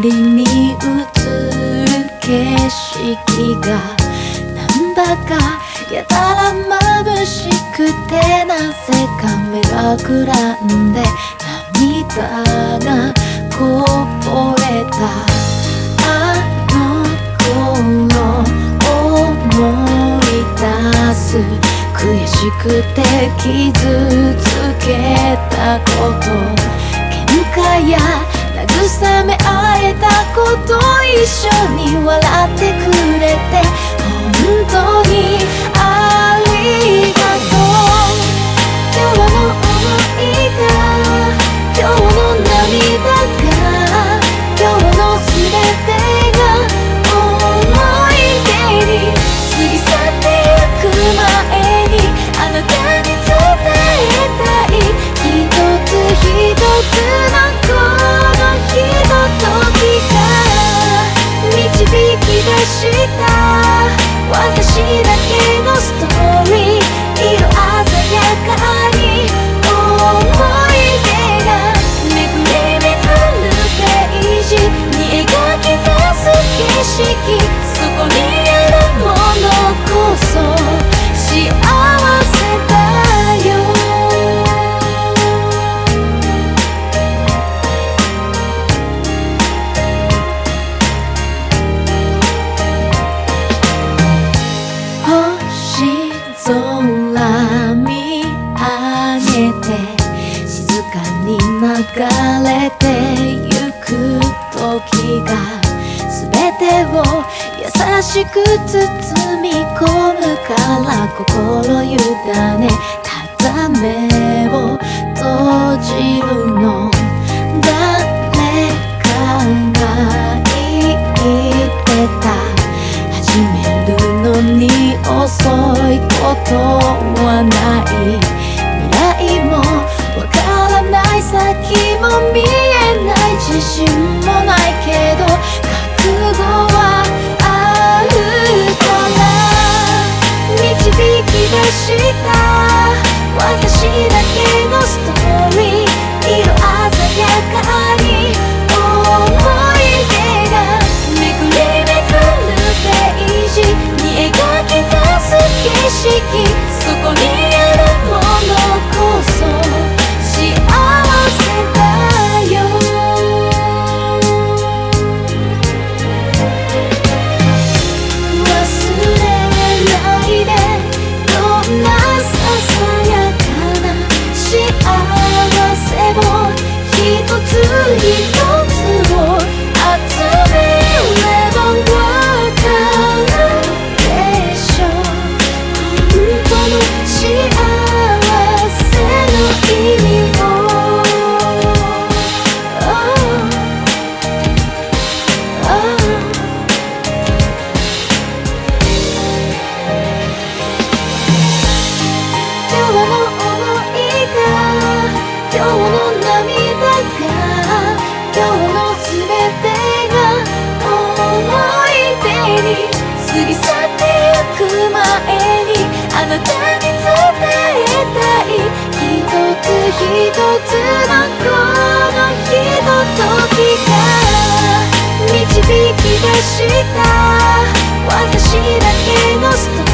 りに映る景色がなんだかやたら眩しくてなぜか目がくらんで涙がこぼれた。あの頃思い出す。悔しくて傷つけたこと。喧嘩や慰め合えたこと一緒に笑ってくれて本当にありがとう。けのストーリーれてゆく時が全てを優しく包み込むから心委ねただ目き出した私今日の想いが今日のく前にあなたに伝えたい一つ一つのこのひとときが導き出した私だけのストーリー